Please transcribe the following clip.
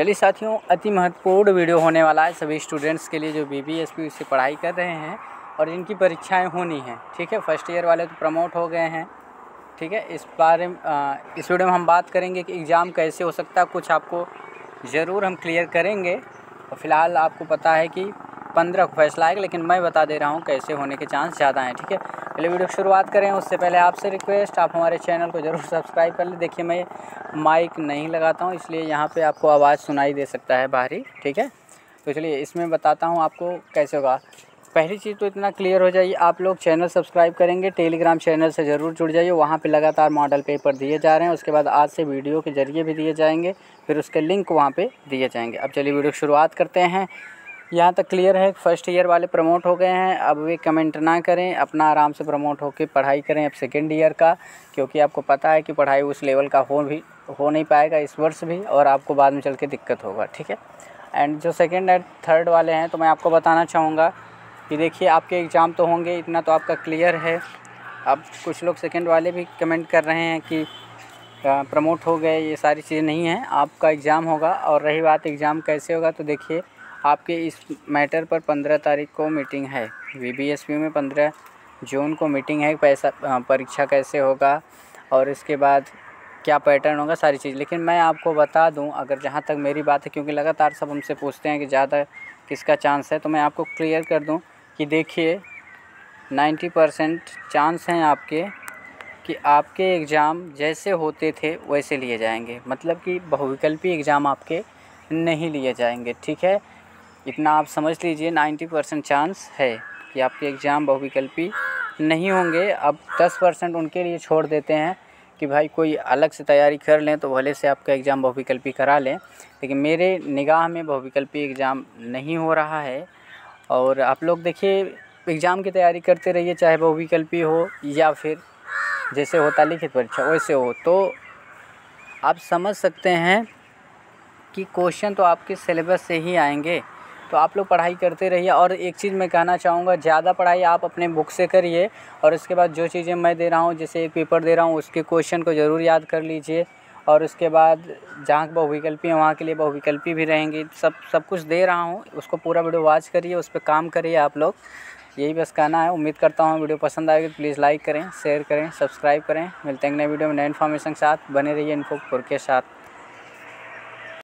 चलिए साथियों, अति महत्वपूर्ण वीडियो होने वाला है सभी स्टूडेंट्स के लिए जो बी बी एस पी से पढ़ाई कर रहे हैं और इनकी परीक्षाएँ होनी हैं, ठीक है? फ़र्स्ट ईयर वाले तो प्रमोट हो गए हैं, ठीक है? इस बारे में इस वीडियो में हम बात करेंगे कि एग्ज़ाम कैसे हो सकता है, कुछ आपको ज़रूर हम क्लियर करेंगे। और फ़िलहाल आपको पता है कि पंद्रह को फैसला आएगा, लेकिन मैं बता दे रहा हूँ कैसे होने के चांस ज़्यादा हैं, ठीक है? पहले वीडियो शुरुआत करें, उससे पहले आपसे रिक्वेस्ट, आप हमारे चैनल को ज़रूर सब्सक्राइब कर लें। देखिए, मैं माइक नहीं लगाता हूँ, इसलिए यहाँ पर आपको आवाज़ सुनाई दे सकता है बाहरी, ठीक है? तो चलिए, इसमें बताता हूँ आपको कैसे होगा। पहली चीज़ तो इतना क्लियर हो जाइए, आप लोग चैनल सब्सक्राइब करेंगे, टेलीग्राम चैनल से ज़रूर जुड़ जाइए, वहाँ पे लगातार मॉडल पेपर दिए जा रहे हैं, उसके बाद आज से वीडियो के ज़रिए भी दिए जाएँगे, फिर उसके लिंक वहाँ पे दिए जाएँगे। अब चलिए वीडियो शुरुआत करते हैं। यहाँ तक क्लियर है फ़र्स्ट ईयर वाले प्रमोट हो गए हैं, अब वे कमेंट ना करें, अपना आराम से प्रमोट होकर पढ़ाई करें अब सेकेंड ईयर का, क्योंकि आपको पता है कि पढ़ाई उस लेवल का हो भी, हो नहीं पाएगा इस वर्ष भी, और आपको बाद में चल के दिक्कत होगा, ठीक है? एंड जो सेकेंड एंड थर्ड वाले हैं तो मैं आपको बताना चाहूँगा कि देखिए, आपके एग्ज़ाम तो होंगे, इतना तो आपका क्लियर है। अब कुछ लोग सेकेंड वाले भी कमेंट कर रहे हैं कि प्रमोट हो गए, ये सारी चीज़ें नहीं हैं। आपका एग्ज़ाम होगा और रही बात, एग्ज़ाम कैसे होगा तो देखिए, आपके इस मैटर पर पंद्रह तारीख को मीटिंग है। वी बी एस पी में पंद्रह जून को मीटिंग है, पैसा परीक्षा कैसे होगा और इसके बाद क्या पैटर्न होगा, सारी चीज़। लेकिन मैं आपको बता दूँ, अगर जहाँ तक मेरी बात है, क्योंकि लगातार सब हमसे पूछते हैं कि ज़्यादा किसका चांस है तो मैं आपको क्लियर कर दूँ कि देखिए, नाइन्टी परसेंट चांस हैं आपके कि आपके एग्ज़ाम जैसे होते थे वैसे लिए जाएँगे। मतलब कि बहुविकल्पी एग्ज़ाम आपके नहीं लिए जाएँगे, ठीक है? इतना आप समझ लीजिए नाइन्टी परसेंट चांस है कि आपके एग्ज़ाम बहुविकल्पी नहीं होंगे। अब दस परसेंट उनके लिए छोड़ देते हैं कि भाई कोई अलग से तैयारी कर लें तो भले से आपका एग्ज़ाम बहुविकल्पी करा लें, लेकिन मेरे निगाह में बहुविकल्पी एग्ज़ाम नहीं हो रहा है। और आप लोग देखिए, एग्ज़ाम की तैयारी करते रहिए, चाहे बहुविकल्पी हो या फिर जैसे होता लिखित परीक्षा, वैसे हो। तो आप समझ सकते हैं कि क्वेश्चन तो आपके सिलेबस से ही आएँगे। तो आप लोग पढ़ाई करते रहिए और एक चीज़ मैं कहना चाहूँगा, ज़्यादा पढ़ाई आप अपने बुक से करिए और उसके बाद जो चीज़ें मैं दे रहा हूँ, जैसे एक पेपर दे रहा हूँ, उसके क्वेश्चन को ज़रूर याद कर लीजिए और उसके बाद जहाँ बहुविकल्पी हैं, वहाँ के लिए बहुविकल्पी भी रहेंगी। सब सब कुछ दे रहा हूँ, उसको पूरा वीडियो वॉच करिए, उस पर काम करिए आप लोग। यही बस कहना है। उम्मीद करता हूँ वीडियो पसंद आएगी तो प्लीज़ लाइक करें शेयर करें सब्सक्राइब करें। मिलते हैं नए वीडियो में नए इन्फॉर्मेशन के साथ। बने रहिए इन्फोपुर के साथ।